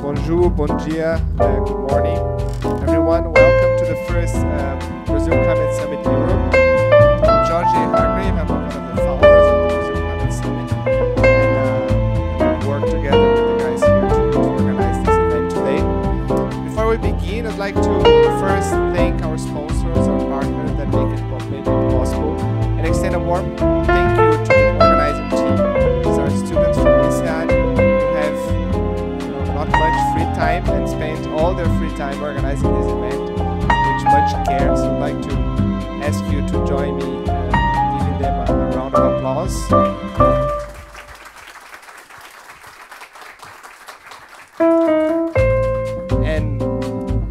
bonjour, bon dia, uh, good morning, everyone. Welcome to the first um, Brazil Climate Summit Europe. I'm Jorge Hargrave. I'm one of the founders of the Brazil Climate Summit, and uh, work together with the guys here to, to organize this event today. Before we begin, I'd like to first thank our sponsors, our partners that make it possible, and extend a warm time organizing this event with much care. So I'd like to ask you to join me uh, giving them a, a round of applause. And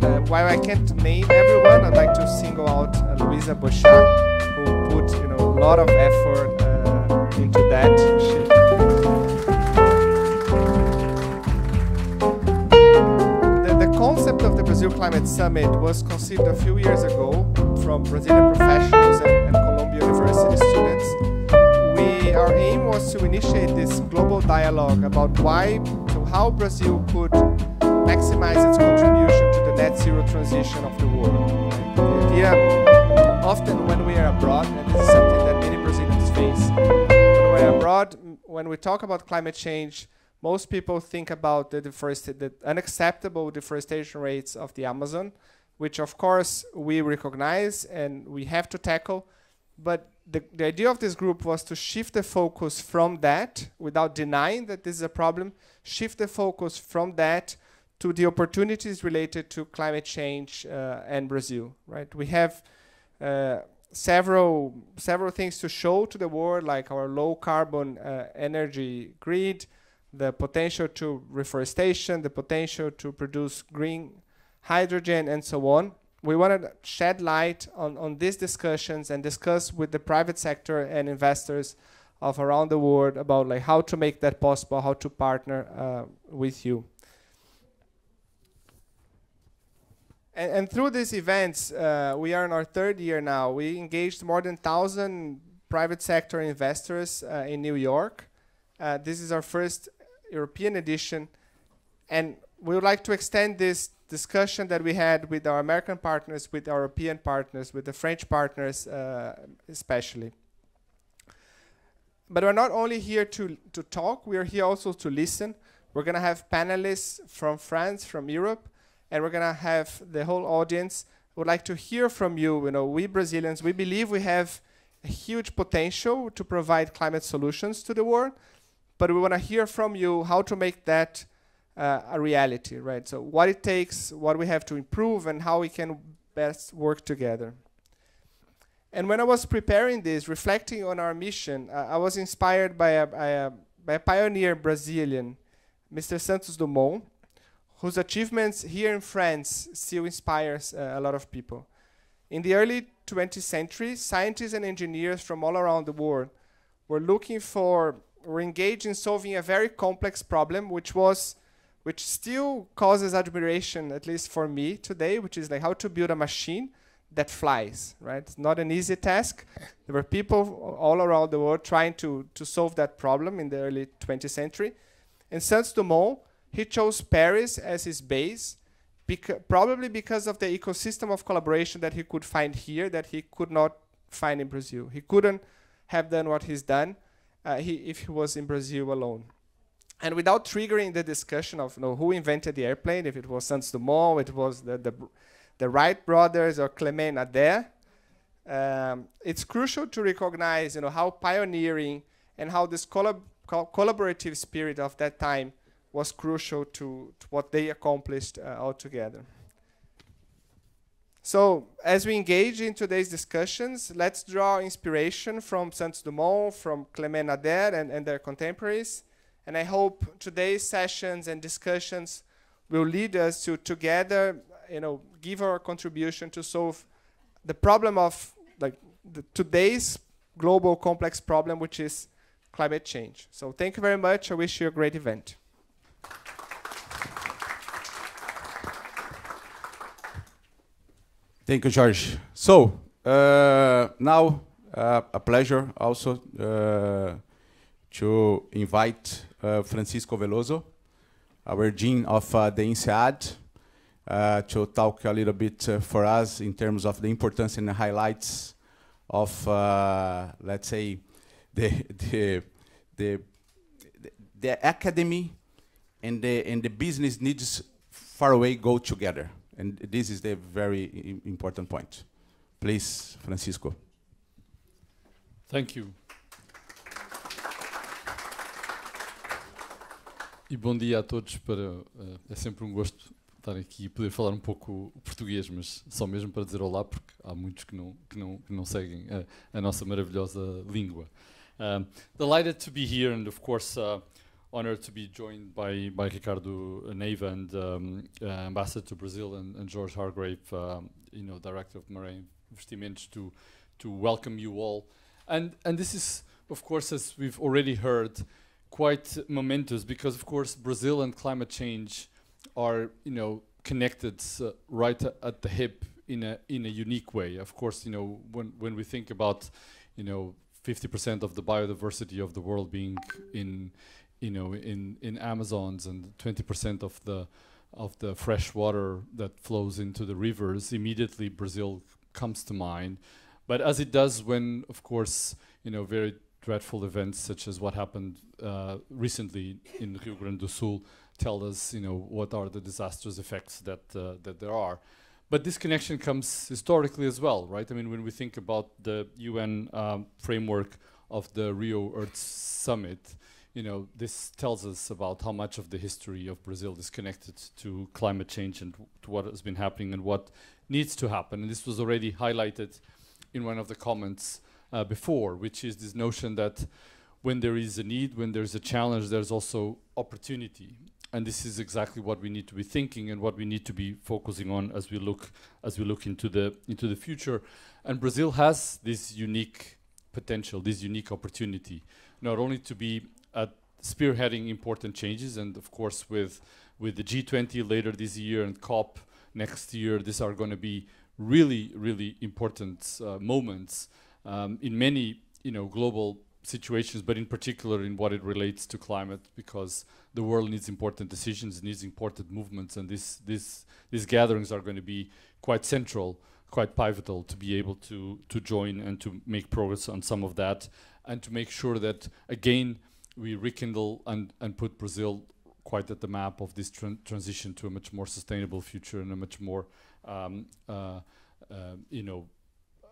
uh, while I can't name everyone, I'd like to single out uh, Luisa Bochat, who put you know a lot of effort uh, into that. She, Brazil Climate Summit was conceived a few years ago from Brazilian professionals and, and Columbia University students. We, our aim was to initiate this global dialogue about why, so how Brazil could maximize its contribution to the net zero transition of the world. The idea, often when we are abroad, and this is something that many Brazilians face, when we're abroad, when we talk about climate change, most people think about the, the unacceptable deforestation rates of the Amazon, which of course we recognize and we have to tackle. But the, the idea of this group was to shift the focus from that, without denying that this is a problem, shift the focus from that to the opportunities related to climate change uh, and Brazil. Right? We have uh, several several things to show to the world, like our low carbon uh, energy grid, the potential to reforestation, the potential to produce green hydrogen, and so on. We want to shed light on, on these discussions and discuss with the private sector and investors of around the world about like how to make that possible, how to partner uh, with you. And, and through these events, uh, we are in our third year now. We engaged more than 1,000 private sector investors uh, in New York. Uh, this is our first European edition. And we would like to extend this discussion that we had with our American partners, with our European partners, with the French partners, uh, especially. But we're not only here to, to talk, we are here also to listen. We're going to have panelists from France, from Europe, and we're going to have the whole audience would like to hear from you. You know, we Brazilians, we believe we have a huge potential to provide climate solutions to the world, but we want to hear from you how to make that uh, a reality, right? So what it takes, what we have to improve, and how we can best work together. And when I was preparing this, reflecting on our mission, uh, I was inspired by a, by a, by a pioneer Brazilian, Mr. Santos Dumont, whose achievements here in France still inspires uh, a lot of people. In the early 20th century, scientists and engineers from all around the world were looking for, were engaged in solving a very complex problem, which was, which still causes admiration, at least for me today, which is like how to build a machine that flies, right? It's not an easy task. There were people all around the world trying to, to solve that problem in the early 20th century. And Santos Dumont, he chose Paris as his base, beca- probably because of the ecosystem of collaboration that he could find here that he could not find in Brazil. He couldn't have done what he's done uh, he, if he was in Brazil alone. And without triggering the discussion of you know, who invented the airplane, if it was Santos Dumont, it was the, the, the Wright brothers or Clement Ader, um, it's crucial to recognize you know, how pioneering and how this collab co collaborative spirit of that time was crucial to, to what they accomplished uh, altogether. So, as we engage in today's discussions, let's draw inspiration from Santos Dumont, from Clement Ader, and, and their contemporaries. And I hope today's sessions and discussions will lead us to together, you know, give our contribution to solve the problem of like the, today's global complex problem, which is climate change. So, thank you very much. I wish you a great event. Thank you, George. So uh, now uh, a pleasure also uh, to invite uh, Francisco Veloso, our dean of uh, the INSEAD, uh, to talk a little bit for us in terms of the importance and the highlights of, let's say, the, the, the, the academy and the, and the business needs far away go together. And this is the very important point. Please, Francisco. Thank you. E bom dia a todos. Para, uh, é sempre um gosto estar aqui e poder falar um pouco português, mas só mesmo para dizer olá, porque há muitos que não, que não, que não seguem a, a nossa maravilhosa língua. Um, delighted to be here and, of course, uh, honored to be joined by, by Ricardo Neiva and um, uh, Ambassador to Brazil and, and George Hargrave, um, you know, Director of Maraé Investimentos, to, to welcome you all. And, and this is, of course, as we've already heard, quite momentous because, of course, Brazil and climate change are, you know, connected uh, right at the hip in a in a unique way. Of course, you know, when when we think about, you know, 50% of the biodiversity of the world being in, you know, in in Amazons and 20% of the of the fresh water that flows into the rivers, immediately Brazil comes to mind. But as it does when, of course, you know, very dreadful events such as what happened uh, recently in Rio Grande do Sul tell us, you know, what are the disastrous effects that uh, that there are. But this connection comes historically as well, right? I mean, when we think about the UN um, framework of the Rio Earth Summit, you know, this tells us about how much of the history of Brazil is connected to climate change and to what has been happening and what needs to happen. And this was already highlighted in one of the comments uh, before, which is this notion that when there is a need, when there's a challenge, there's also opportunity. And this is exactly what we need to be thinking and what we need to be focusing on as we look as we look into the into the future. And Brazil has this unique potential, this unique opportunity, not only to be at spearheading important changes, and of course with with the G20 later this year and COP next year, these are going to be really, really important uh, moments um, in many, you know, global situations, but in particular in what it relates to climate, because the world needs important decisions, needs important movements, and this, this, these gatherings are going to be quite central, quite pivotal to be able to, to join and to make progress on some of that, and to make sure that, again, we rekindle and, and put Brazil quite at the map of this tran transition to a much more sustainable future and a much more, um, uh, uh, you know,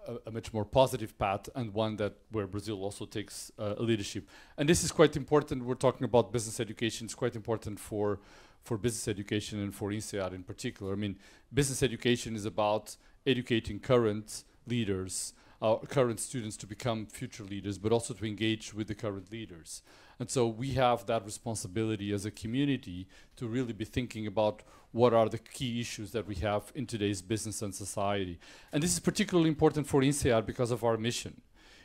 a, a, much more positive path and one that where Brazil also takes uh, leadership. And this is quite important. We're talking about business education. It's quite important for for business education and for INSEAD in particular. I mean, business education is about educating current leaders, uh, current students to become future leaders, but also to engage with the current leaders. And so we have that responsibility as a community to really be thinking about what are the key issues that we have in today's business and society. And this is particularly important for INSEAD because of our mission.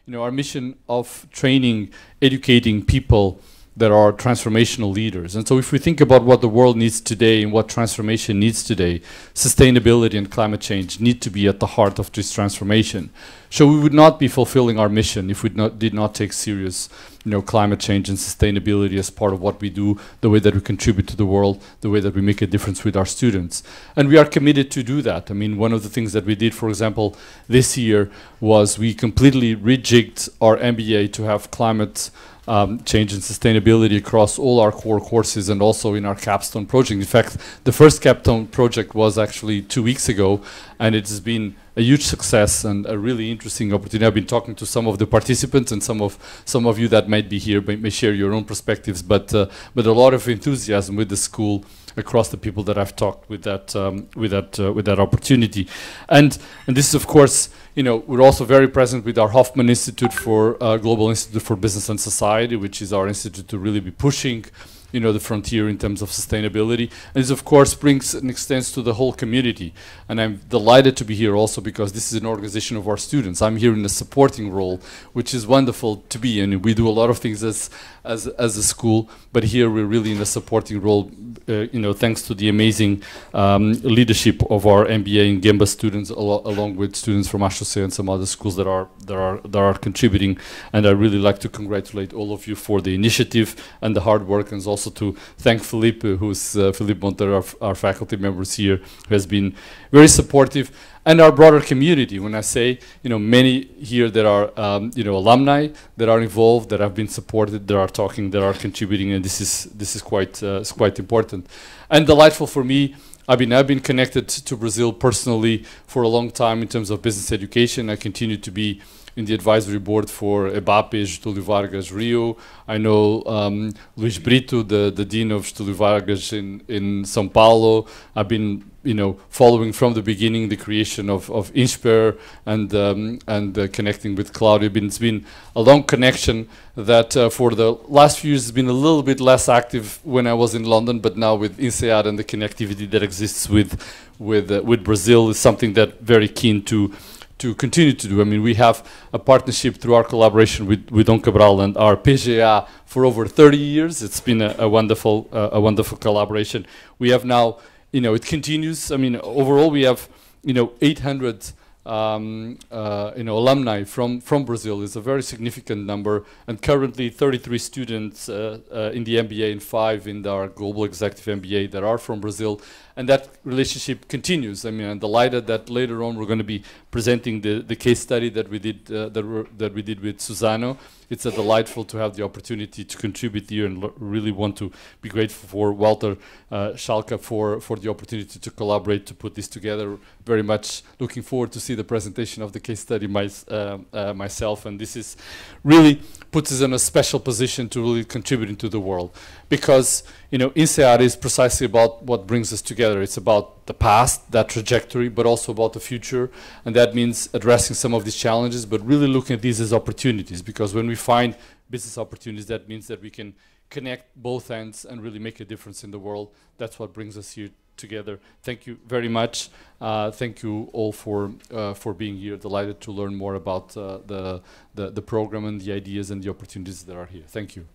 You know, our mission of training, educating people that are transformational leaders. And so if we think about what the world needs today and what transformation needs today, sustainability and climate change need to be at the heart of this transformation. So we would not be fulfilling our mission if we not, did not take serious you know, climate change and sustainability as part of what we do, the way that we contribute to the world, the way that we make a difference with our students. And we are committed to do that. I mean, one of the things that we did, for example, this year was we completely rejigged our MBA to have climate um, change and sustainability across all our core courses and also in our capstone project. In fact, the first capstone project was actually two weeks ago, and it has been a huge success and a really interesting opportunity. I've been talking to some of the participants and some of some of you that might be here may, may share your own perspectives, but uh, but a lot of enthusiasm with the school across the people that I've talked with that um, with that uh, with that opportunity, and and this is of course you know we're also very present with our Hoffmann Institute for uh, Global Institute for Business and Society, which is our institute to really be pushing you know, the frontier in terms of sustainability. And this, of course, brings and extends to the whole community. And I'm delighted to be here also because this is an organization of our students. I'm here in a supporting role, which is wonderful to be in. We do a lot of things as, as, as a school, but here we're really in a supporting role, uh, you know, thanks to the amazing um, leadership of our MBA and Gemba students, al along with students from HEC and some other schools that are, that, are, that are contributing. And I really like to congratulate all of you for the initiative and the hard work and also to thank Felipe, who's uh, Felipe Monteiro, our, our faculty members here, who has been very supportive, and our broader community. When I say, you know, many here that are, um, you know, alumni that are involved, that have been supported, that are talking, that are contributing, and this is this is quite uh, quite important, and delightful for me. I've been I've been connected to Brazil personally for a long time in terms of business education. I continue to be in the advisory board for EBAPE Getúlio Vargas Rio. I know um, Luis Brito, the, the dean of Getúlio Vargas in, in São Paulo. I've been you know, following from the beginning the creation of, of Insper and, um, and uh, connecting with Claudio. It's been a long connection that uh, for the last few years has been a little bit less active when I was in London, but now with INSEAD and the connectivity that exists with, with, uh, with Brazil is something that very keen to to continue to do. I mean, we have a partnership through our collaboration with, with Dom Cabral and our PGA for over 30 years. It's been a, a wonderful, uh, a wonderful collaboration. We have now, you know, it continues. I mean, overall, we have, you know, 800 um, uh, you know, alumni from, from Brazil is a very significant number, and currently 33 students uh, uh, in the MBA and five in our global executive MBA that are from Brazil, and that relationship continues. I mean, I'm delighted that later on we're going to be presenting the, the case study that we did uh, that, that we did with Suzano. It's a delightful to have the opportunity to contribute here, and really want to be grateful for Walter uh, Schalka for for the opportunity to collaborate to put this together. Very much looking forward to see the presentation of the case study my, uh, uh, myself, and this is really puts us in a special position to really contribute into the world because you know INSEAD is precisely about what brings us together. It's about the past, that trajectory, but also about the future, and that means addressing some of these challenges, but really looking at these as opportunities. Because when we find business opportunities, that means that we can connect both ends and really make a difference in the world. That's what brings us here together. Thank you very much. Uh, thank you all for uh, for being here. Delighted to learn more about uh, the, the the program and the ideas and the opportunities that are here. Thank you.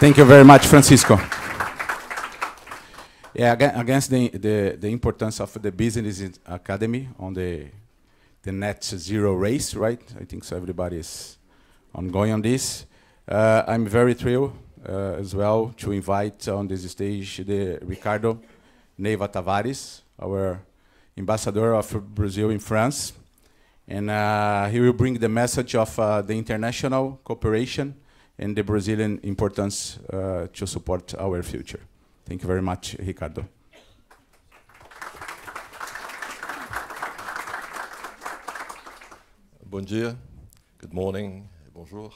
Thank you very much, Francisco. Yeah, against the, the, the importance of the business academy on the the net zero race, right? I think so. Everybody is ongoing on this. Uh, I'm very thrilled uh, as well to invite on this stage the Ricardo Neiva Tavares, our ambassador of Brazil in France, and uh, he will bring the message of uh, the international cooperation and the Brazilian importance uh, to support our future. Thank you very much, Ricardo. Bom dia, good morning, bonjour.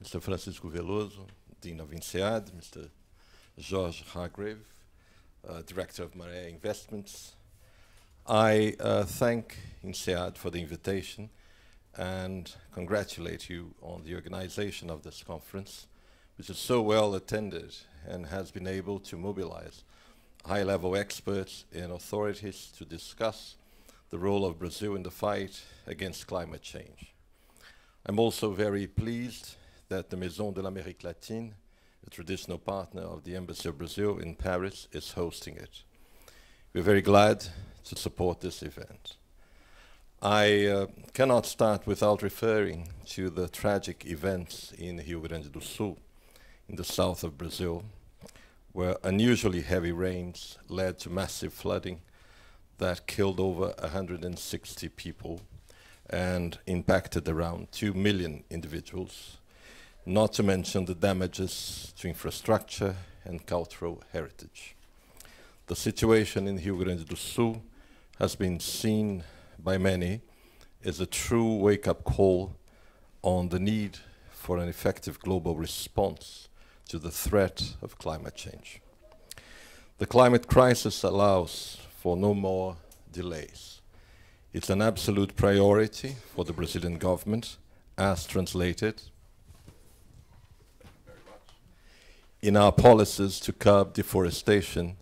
Mr. Francisco Veloso, Dean of INSEAD, Mr. George Hargrave, uh, Director of Maraé Investments. I uh, thank INSEAD for the invitation and congratulate you on the organization of this conference, which is so well attended and has been able to mobilize high-level experts and authorities to discuss the role of Brazil in the fight against climate change. I'm also very pleased that the Maison de l'Amérique latine, a traditional partner of the Embassy of Brazil in Paris, is hosting it. We're very glad to support this event. I uh, cannot start without referring to the tragic events in Rio Grande do Sul, in the south of Brazil, where unusually heavy rains led to massive flooding that killed over 160 people and impacted around 2 million individuals, not to mention the damages to infrastructure and cultural heritage. The situation in Rio Grande do Sul has been seen by many as a true wake-up call on the need for an effective global response to the threat of climate change. The climate crisis allows for no more delays. It's an absolute priority for the Brazilian government, as translated in our policies to curb deforestation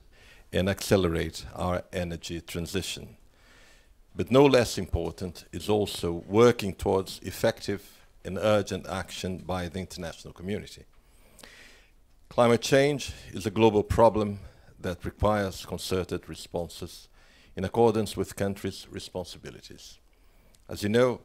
and accelerate our energy transition. But no less important is also working towards effective and urgent action by the international community. Climate change is a global problem that requires concerted responses in accordance with countries' responsibilities. As you know,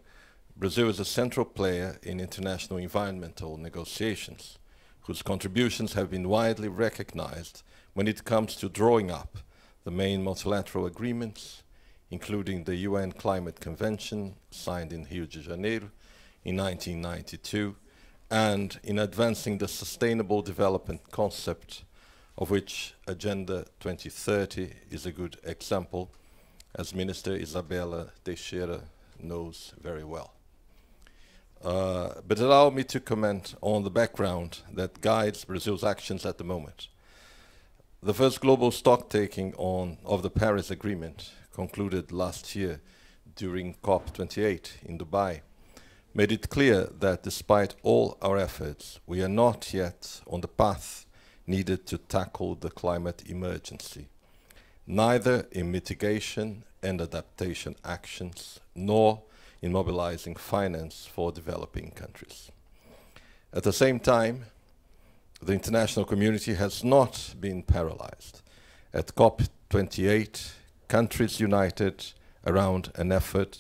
Brazil is a central player in international environmental negotiations, whose contributions have been widely recognized when it comes to drawing up the main multilateral agreements, including the UN Climate Convention signed in Rio de Janeiro in 1992, and in advancing the sustainable development concept of which Agenda 2030 is a good example, as Minister Izabella Teixeira knows very well. Uh, but allow me to comment on the background that guides Brazil's actions at the moment. The first global stocktaking on of the Paris Agreement, concluded last year during COP28 in Dubai, made it clear that despite all our efforts, we are not yet on the path needed to tackle the climate emergency, neither in mitigation and adaptation actions, nor in mobilizing finance for developing countries. At the same time, the international community has not been paralyzed. At COP28, countries united around an effort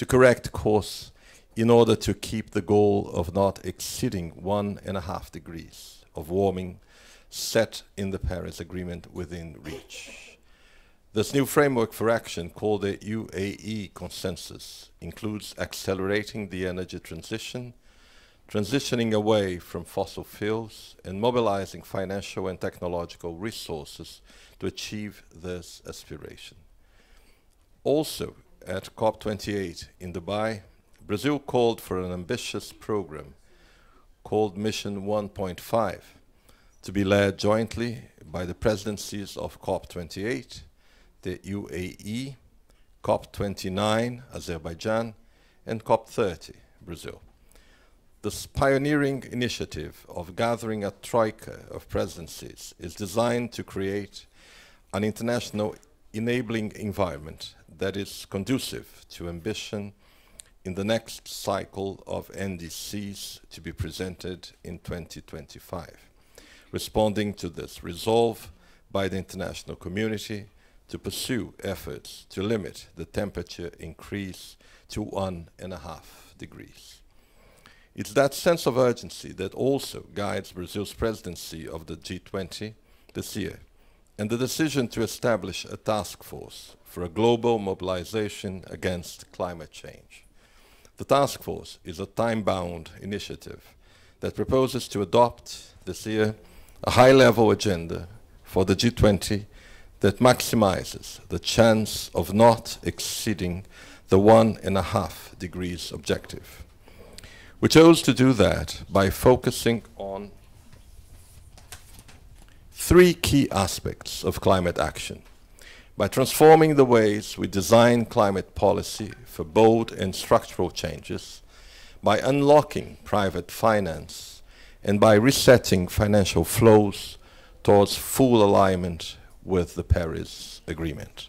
to correct course in order to keep the goal of not exceeding one and a half degrees of warming set in the Paris Agreement within reach. This new framework for action, called the UAE Consensus, includes accelerating the energy transition, transitioning away from fossil fuels, and mobilizing financial and technological resources to achieve this aspiration. Also, at COP28 in Dubai, Brazil called for an ambitious program called Mission 1.5 to be led jointly by the presidencies of COP28, the UAE, COP29, Azerbaijan, and COP30, Brazil. This pioneering initiative of gathering a troika of presidencies is designed to create an international enabling environment that is conducive to ambition in the next cycle of NDCs to be presented in 2025, responding to this resolve by the international community to pursue efforts to limit the temperature increase to one and a half degrees. It's that sense of urgency that also guides Brazil's presidency of the G20 this year, and the decision to establish a task force for a global mobilization against climate change. The task force is a time-bound initiative that proposes to adopt this year a high-level agenda for the G20 that maximizes the chance of not exceeding the one and a half degrees objective. We chose to do that by focusing on three key aspects of climate action by transforming the ways we design climate policy for bold and structural changes, by unlocking private finance, and by resetting financial flows towards full alignment with the Paris Agreement.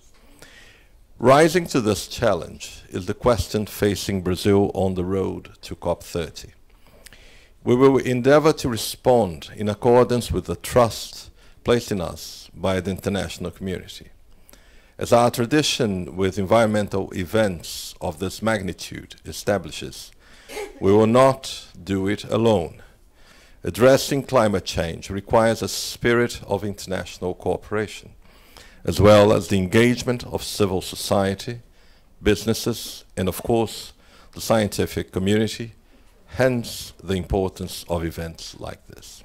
Rising to this challenge is the question facing Brazil on the road to COP30. We will endeavor to respond in accordance with the trust placed in us by the international community. As our tradition with environmental events of this magnitude establishes, we will not do it alone. Addressing climate change requires a spirit of international cooperation, as well as the engagement of civil society, businesses, and of course, the scientific community, hence the importance of events like this.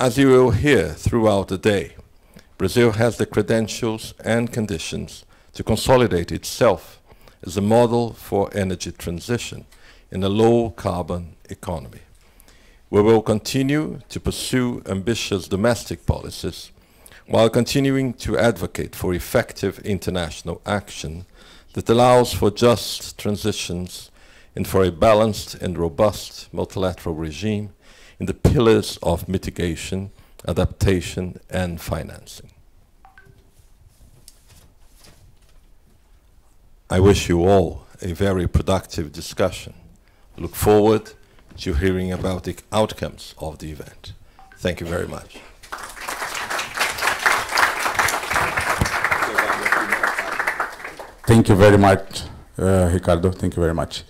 As you will hear throughout the day, Brazil has the credentials and conditions to consolidate itself as a model for energy transition in a low-carbon economy. We will continue to pursue ambitious domestic policies while continuing to advocate for effective international action that allows for just transitions and for a balanced and robust multilateral regime in the pillars of mitigation adaptation, and financing. I wish you all a very productive discussion. Look forward to hearing about the outcomes of the event. Thank you very much. Thank you very much, uh, Ricardo. Thank you very much.